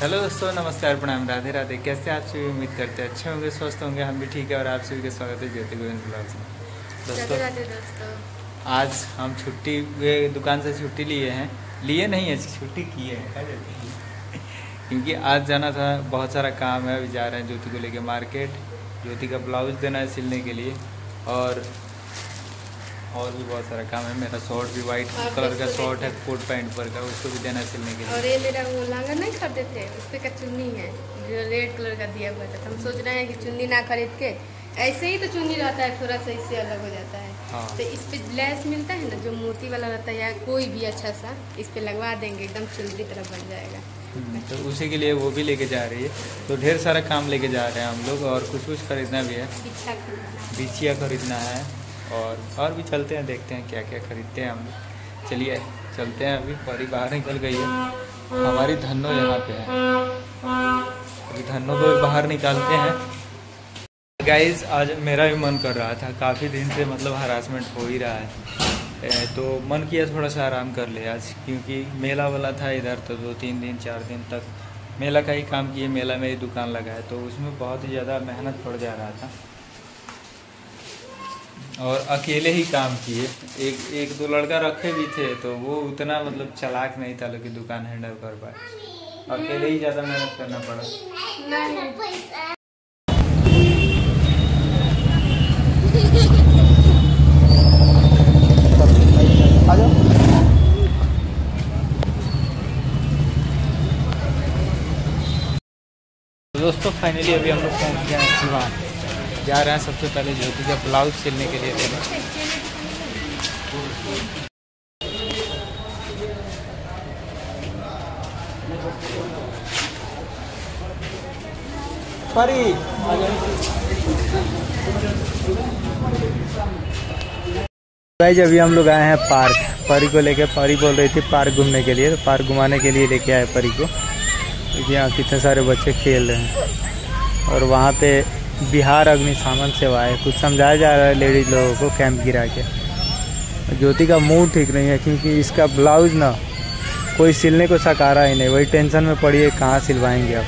Hello दोस्तों नमस्कार प्रणाम राधे राधे। कैसे आप सभी? उम्मीद करते हैं अच्छे होंगे स्वस्थ होंगे। हम भी ठीक है और आप सभी का स्वागत है ज्योति गोविंद ब्लॉग्स में। दोस्तों आज हम छुट्टी दुकान से छुट्टी लिए हैं। लिए नहीं है छुट्टी किए हैं हैं? क्योंकि आज जाना था बहुत सारा काम है। अभी जा रहे हैं ज्योति को लेके मार्केट। ज्योति का ब्लाउज देना है सिलने के लिए। और और भी बहुत सारा काम है। मेरा शॉर्ट भी वाइट आप कलर का शॉर्ट है कोट पैंट पर का उसको भी देना है सिलने के लिए और ये मेरा वो लहंगा नहीं खरीदे थे उस पे का चुन्नी है जो रेड कलर का दिया हुआ था। तो हम सोच रहे हैं कि चुन्नी ना खरीद के ऐसे ही तो चुन्नी रहता है थोड़ा सा इससे अलग हो जाता है। हाँ। तो इस पे लेस मिलता है ना जो मोती वाला रहता है या कोई भी अच्छा सा इस पे लगवा देंगे एकदम चुनरी तरह बन जाएगा। हम्म, तो उसी के लिए वो भी लेके जा रही है। तो ढेर सारा काम लेके जा रहे हैं हम लोग और कुछ कुछ खरीदना भी है। बिछिया खरीदना है। और और भी चलते हैं, देखते हैं क्या क्या खरीदते हैं हम। चलिए, चलते हैं अभी परी बाहर निकल गई है। हमारी धनो यहाँ पे है। अभी धनो को भी बाहर निकालते हैं। गाइज़ आज मेरा भी मन कर रहा था, काफ़ी दिन से मतलब हरासमेंट हो ही रहा है। तो मन किया थोड़ा सा आराम कर ले आज, क्योंकि मेला वाला था इधर तो दो तीन दिन, चार दिन तक। मेला का ही काम किए, मेला में ही दुकान लगा है तो उसमें बहुत ही ज़्यादा मेहनत पड़ जा रहा था। और अकेले ही काम किए। एक एक दो लड़का रखे भी थे तो वो उतना मतलब चालाक नहीं था कि दुकान हैंडल कर पाए। अकेले ही ज़्यादा मेहनत करना पड़ा। तो दोस्तों फाइनली अभी हम लोग पहुँच गए हैं सिवान जा रहे हैं सबसे पहले ज्योति का ब्लाउज सिलने के लिए। परी अभी हम लोग आए हैं पार्क। परी को लेके परी बोल रही थी पार्क घूमने के लिए तो पार्क घुमाने के लिए लेके आए परी को। क्योंकि यहाँ कितने सारे बच्चे खेल रहे हैं। और वहाँ पे बिहार अग्निशामन सेवा है कुछ समझाया जा रहा है लेडीज़ लोगों को कैंप गिरा के। ज्योति का मूड ठीक नहीं है क्योंकि इसका ब्लाउज ना, कोई सिलने को सकारा ही नहीं। वही टेंशन में पड़ी है कहाँ सिलवाएँगे आप?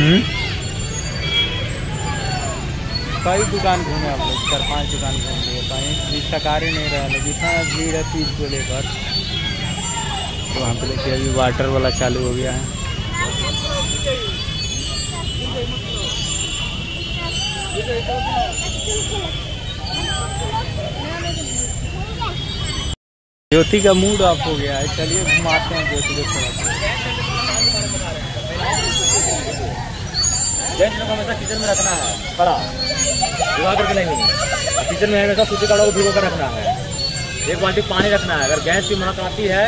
हम्म? कई दुकान घूमे हम लोग, चार पाँच दुकान घूम लिए, कहीं भी सकार ही नहीं रहा इतना भीड़ है चीज़ को लेकर। वहाँ पे देखिए, अभी वाटर वाला चालू हो गया है। ज्योति का मूड ऑफ़ हो गया है। चलिए घुमाते हैं ज्योति को जेंट्स हमेशा किचन में रखना है। कड़ा करके नहीं। किचन में हमेशा सूती कड़ा को भिगो कर रखना है। एक बाल्टी पानी रखना है। अगर गैस की महक आती है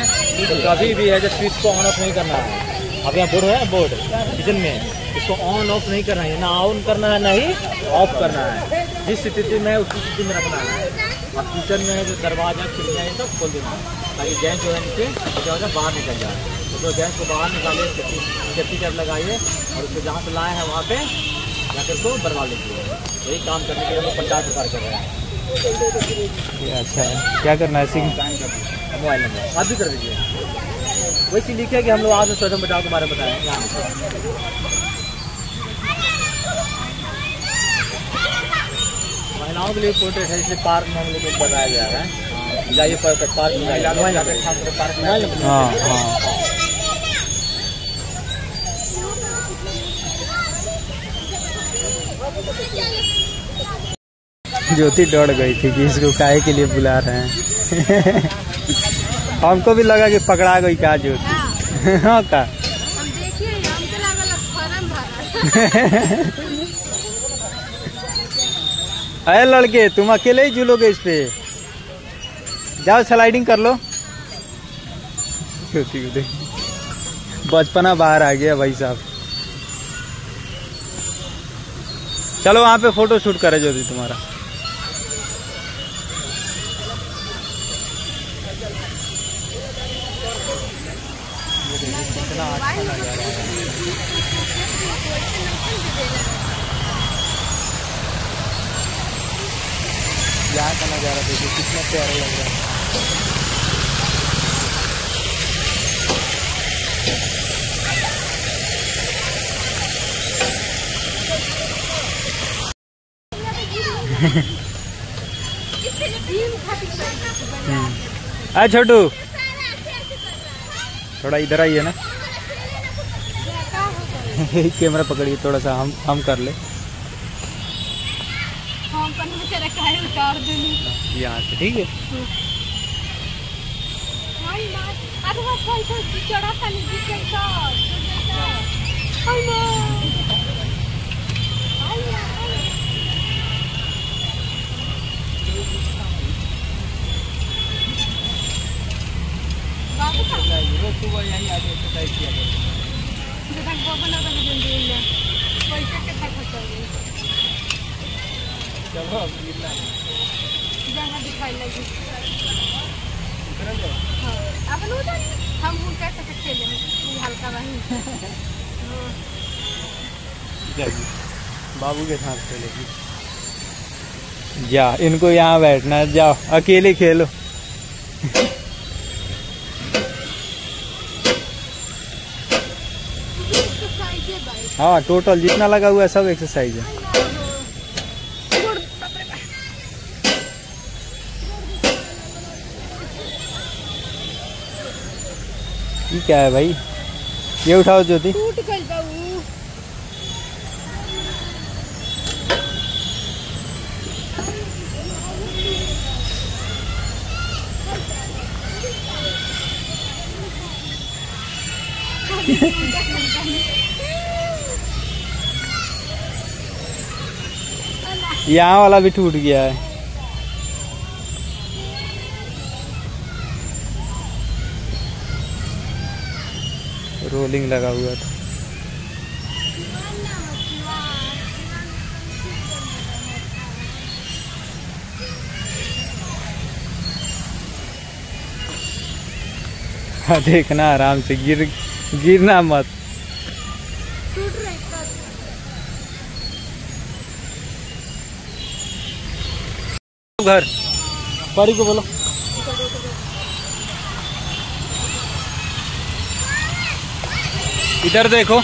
तो कभी भी है जो स्विच को ऑन ऑफ़ नहीं करना है। अब यहाँ बोर्ड है, बोर्ड। किचन में। इसको ऑन ऑफ़ नहीं करना है। ना ऑन करना है ना ही ऑफ़ करना है। जिस स्थिति में उसी स्थिति में रखना है। और किचन में जो दरवाज़ा खिड़कियाँ ये सब खोल देना ताकि गैस जो है नीचे जो है बाहर निकल जाए। तो गैस को बाहर निकालिए सेफ्टी कैप लगाइए और उसको जहाँ से लाए हैं वहाँ पे जाकर उसको बनवा लीजिए। यही काम करने के लिए हम लोग प्रकार कर रहे हैं। अच्छा है। क्या करना है सिंह? Mobile number. आप भी कर दीजिए। वही चीज़ लिखे कि हम लोग आज स्वतंत्र बचाव के बारे में बताएँ। महिलाओं के लिए पोर्ट्रेट है इसलिए पार्क में हम लोग को बनाया गया है। जाइए पार्क पार्क में जाइए। पार्क में हाँ हाँ। ज्योति डर गई थी कि इसको काहे के लिए बुला रहे हैं। हमको भी लगा कि पकड़ा गई का ज्योति? हाँ। का हम देखिए हमके लागल फॉर्म भरा अरे लड़के, तुम अकेले ही झूलोगे इस पे। जाओ स्लाइडिंग कर लो। बचपना बाहर आ गया भाई साहब। चलो, वहाँ पे फ़ोटो शूट करे जो भी तुम्हारा। कितना अच्छा यहाँ का नज़ारा देखिए कितना प्यारा लग रहा है। आ छोटू। थोड़ा इधर आइए ना। कैमरा पकड़िए थोड़ा सा हम हम कर ले। बेचारा उतार देनी। यहाँ से ठीक है? अरे वो चढ़ा था नहीं दिख का हाय माँ हाय माँ बाबू का सुबह यहीं आगे एक्सरसाइज किया जब वो बना बना जल्दी ना पैसे के खर्च हो गए चलो अब गिरना जहाँ दिखाई लगी हाँ अपन उधर हम उनका से खेले ये हल्का वही हाँ जाइए बाबू के साथ खेलेगी। जा इनको यहाँ बैठना है। जाओ अकेले खेलो। एक्सरसाइज है भाई हाँ टोटल जितना लगा हुआ है सब एक्सरसाइज है। ये क्या है भाई? ये उठाओ ज्योति। यहाँ वाला भी टूट गया है। रोलिंग लगा हुआ था। देखना आराम से गिर गिरना मत घर। परी को बोलो इधर देखो।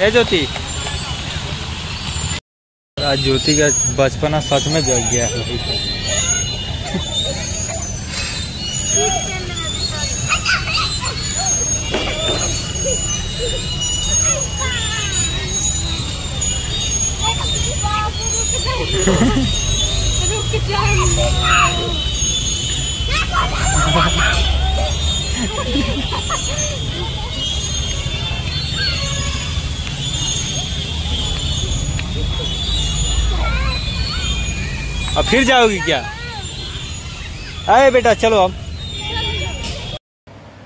ए ज्योति। आज ज्योति का बचपना सच में जग गया है। अब फिर जाओगी क्या? अरे बेटा, चलो अब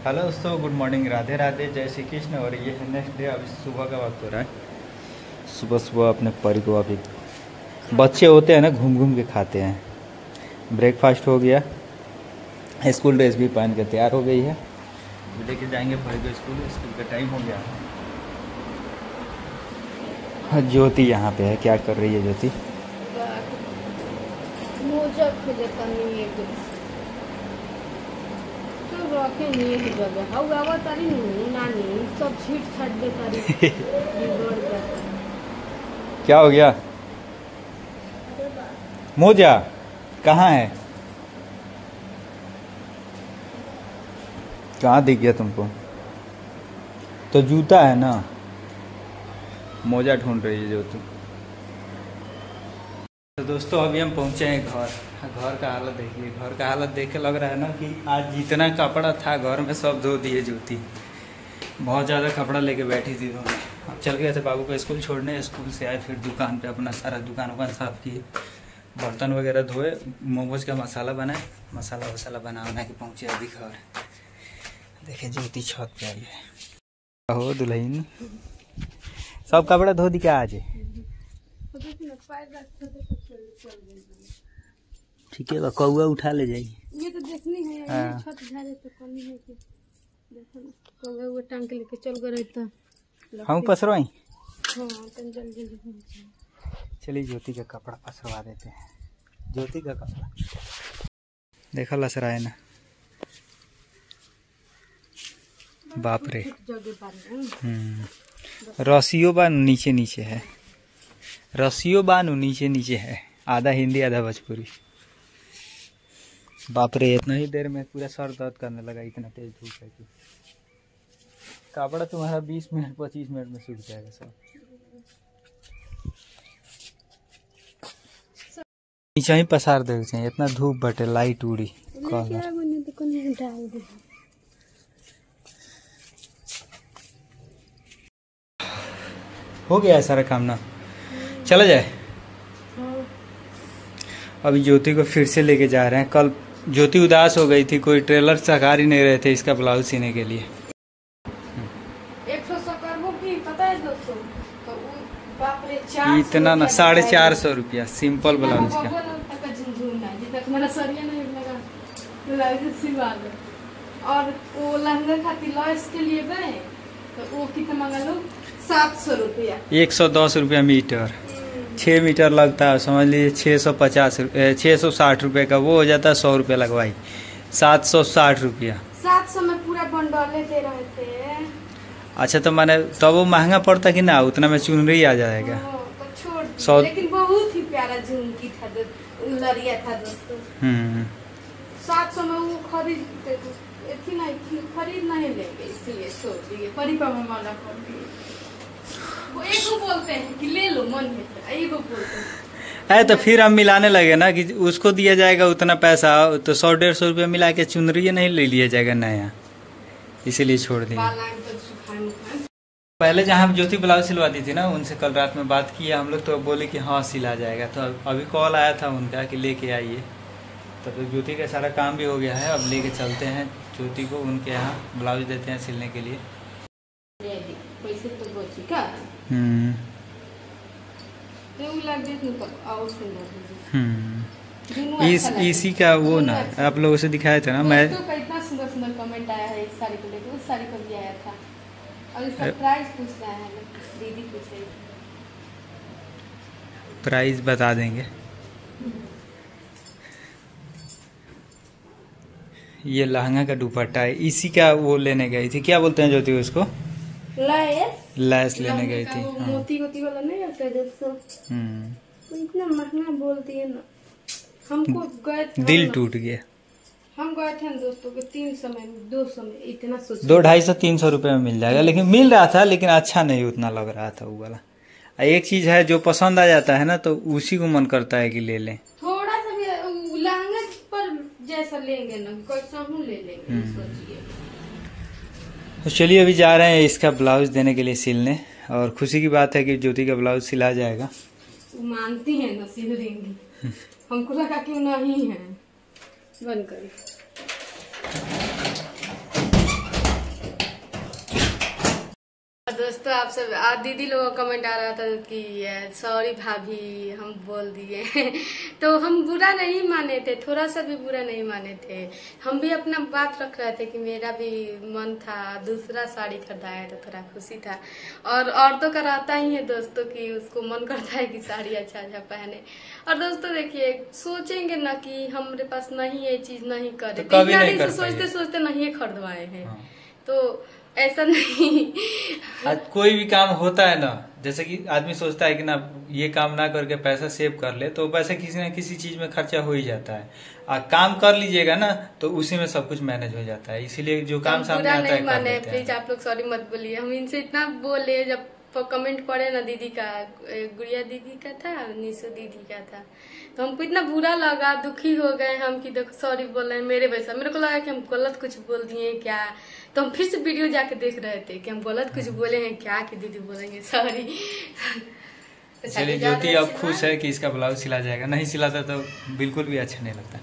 हेलो दोस्तों, गुड मॉर्निंग। राधे राधे, जय श्री कृष्ण। और ये है नेक्स्ट डे। अभी सुबह का वक्त हो रहा है। सुबह सुबह अपने परी को अभी बच्चे होते हैं ना घूम घूम के खाते हैं। ब्रेकफास्ट हो गया स्कूल ड्रेस भी पहन के तैयार हो गई है। लेके जाएँगे परी को स्कूल स्कूल का टाइम हो गया। हाँ, ज्योति यहाँ पे है क्या कर रही है ज्योति? तो जाता क्या हो गया? मोजा, कहाँ है? कहाँ दिख गया तुमको? तो जूता है ना? मोजा ढूंढ रही है जो तुम। तो दोस्तों, अभी हम पहुँचे हैं घर। घर का हालत देखिए। घर का हालत देख के लग रहा है ना कि आज जितना कपड़ा था, घर में सब धो दिए जूती। बहुत ज़्यादा कपड़ा लेके बैठी थी तो अब चल गए थे बाबू को स्कूल छोड़ने। स्कूल से आए, फिर दुकान पे अपना सारा दुकान वुकान साफ़ किए। बर्तन वगैरह धोए मोमोज का मसाला बनाए मसाला वसाला बना बना के पहुँचे अभी घर। देखे ज्योति छत पे आई है। हो दुल्हन? सब कपड़ा धो दी क्या आज? ठीक है कौआ उठा ले जाइए। ये तो देखनी है हाँ। छत झाड़े तो करनी है कि देखो ना, वो टांग के लेके चल गए तो। हम पसरवाई हाँ? तन जल्दी जल्दी जाए। चलिए ज्योति का कपड़ा पसरवा देते हैं। ज्योति का कपड़ा। देखा लसरा है ना बाप रे। हम्म। रस्सियों बा नीचे नीचे है। रस्सियों बानू नीचे नीचे है। आधा हिंदी, आधा भोजपुरी। बाप रे, इतना ही देर में पूरा सर दर्द करने लगा, इतना तेज धूप है कि। कपड़ा तुम्हारा बीस मिनट, पच्चीस मिनट में सूख जाएगा सब नीचे ही पसार दे चाहिए इतना धूप बटे लाइट उड़ी। कलर हो गया है सारा काम ना? चला जाए? अभी ज्योति को फिर से लेके जा रहे हैं। कल ज्योति उदास हो गई थी कोई ट्रेलर सकार ही नहीं रहे थे इसका ब्लाउज सीने के लिए। एक सौ सौ करबो की पता है दोस्तों? तो बाप रे इतना ना साढ़े चार सौ रुपया सिंपल ब्लाउज का। मेरा सरिया नहीं लगा ब्लाउज सिलवा दो और वो लहंगा खातिर लॉस के लिए गए तो वो कितना मंगा लो? सात सौ रुपया। एक सौ दस रुपया मीटर। छः मीटर लगता है समझ लीजिए छः सौ पचास छः सौ साठ रुपये का वो हो जाता है सौ रुपया लगवाई। सात सौ साठ रुपया। सात सौ में पूरा बंडले दे रहे थे। अच्छा तो मैंने तब तो वो महँगा पड़ता कि ना उतना में चुनरी आ जाएगा। ओ, तो छोड़ सौ- लेकिन बहुत ही प्यारा झुमकी था दो लड़िया था दोस्तों। हम्म। सात सौ में वो खरीदते थे। इतनी नहीं खरीद नहीं लेंगे इसलिए सोच लिए परिपा में मना कर दिए वो एक बोलते हैं कि ले लो मन है एक बोलते हैं। है तो फिर हम मिलाने लगे ना कि उसको दिया जाएगा उतना पैसा तो सौ डेढ़ सौ रुपया मिला के चुनरी नहीं ले लिया जाएगा नया। इसीलिए छोड़ दिया बाल आए तो सुखाए मुखाए पहले जहाँ ज्योति ब्लाउज सिलवाती थी ना उनसे कल रात में बात की हम लोग तो बोले कि हाँ सिला जाएगा। तो अभी कॉल आया था उनका कि लेके आइए। तो फिर ज्योति का सारा काम भी हो गया है अब लेके चलते हैं ज्योति को उनके यहाँ ब्लाउज देते हैं सिलने के लिए। तो हम्म। तो तो। हम्म। इस अच्छा इसी का वो ना अच्छा। आप लोगों से दिखाया था ना मैं का इतना सुंदर सुंदर कमेंट आया है इस साड़ी को लेकर उस साड़ी को भी आया था। प्राइस पूछ रहा है दीदी पूछ रही थी प्राइस बता देंगे। ये लहंगा का दुपट्टा है। इसी का वो लेने गई थी। क्या बोलते हैं ज्योति उसको लैस लैस लेने गई थी। वो हाँ। मोती मोती वाला नहीं आता हम्म। इतना महँगा बोलती है ना। हमको दिल टूट गया। हम गए थे दोस्तों के तीन सौ में दो सौ में इतना सोच। दो ढाई सौ तीन सौ रुपये में मिल जाएगा लेकिन मिल रहा था लेकिन अच्छा नहीं उतना लग रहा था वो वाला। एक चीज़ है जो पसंद आ जाता है ना तो उसी को मन करता है कि ले लें। थोड़ा सा भी लहंगा पर जैसा लेंगे ना कैसा ले लेंगे हम्म। सोचिए। तो चलिए अभी जा रहे हैं इसका ब्लाउज देने के लिए सिलने और खुशी की बात है कि ज्योति का ब्लाउज सिला जाएगा। मानती है ना सिल देंगी। हमको लगा कि नहीं है। बंद करिए दोस्तों आप सब आ, दीदी लोगों का कमेंट आ रहा था कि सॉरी भाभी हम बोल दिए तो हम बुरा नहीं माने थे थोड़ा सा भी बुरा नहीं माने थे। हम भी अपना बात रख रहे थे कि मेरा भी मन था दूसरा साड़ी खरीदाया तो थोड़ा खुशी था। और औरतों का रहता ही है दोस्तों कि उसको मन करता है कि साड़ी अच्छा अच्छा पहने। और दोस्तों देखिए सोचेंगे ना कि हमारे पास नहीं ये चीज़ नहीं करे। तो सोचते सोचते नहीं खरीदवाए हैं। हाँ। तो ऐसा नहीं। आज कोई भी काम होता है ना जैसे कि आदमी सोचता है कि ना ये काम ना करके पैसा सेव कर ले तो पैसा किसी ना किसी चीज़ में खर्चा हो ही जाता है। आ काम कर लीजिएगा ना तो उसी में सब कुछ मैनेज हो जाता है। इसीलिए जो काम सामने आता है प्लीज़ आप लोग सॉरी मत बोलिए। हम इनसे इतना बोले जब कमेंट पड़े ना दीदी का गुड़िया दीदी का था निशु दीदी का था। तो हमको इतना बुरा लगा दुखी हो गए हम कि देखो सॉरी बोल रहे हैं मेरे वैसा मेरे को लगा कि हम गलत कुछ बोल दिए हैं क्या? तो हम फिर से वीडियो जाके देख रहे थे कि हम गलत कुछ बोले हैं क्या कि दीदी बोलेंगे सॉरी तो चलिए ज्योति अब खुश है कि इसका ब्लाउज सिला जाएगा। नहीं सिलाता तो बिल्कुल भी अच्छा नहीं लगता।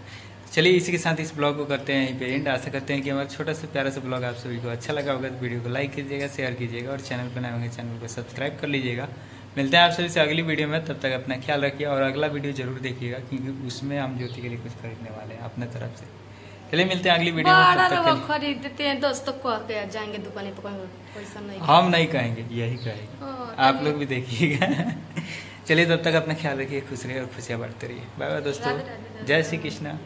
चलिए इसी के साथ इस ब्लॉग को करते हैं यहीं पे एंड आशा करते हैं कि हमारा छोटा सा प्यारा सा ब्लॉग आप सभी को अच्छा लगा होगा। तो वीडियो को लाइक कीजिएगा शेयर कीजिएगा और चैनल पर नए होंगे चैनल को सब्सक्राइब कर लीजिएगा। मिलते हैं आप सभी से अगली वीडियो में। तब तक अपना ख्याल रखिए और अगला वीडियो ज़रूर देखिएगा क्योंकि उसमें हम ज्योति के लिए कुछ खरीदने वाले हैं अपने तरफ़ से। चलिए मिलते हैं अगली वीडियो में। तब तक के खरीद देते हैं दोस्तों के जाएँगे दुकान पे कोई हम नहीं कहेंगे यही कहेंगे। आप लोग भी देखिएगा। चलिए तब तक अपना ख्याल रखिए खुश रहिए और खुशियाँ बांटते रहिए। बाय बाय दोस्तों। जय श्री कृष्णा।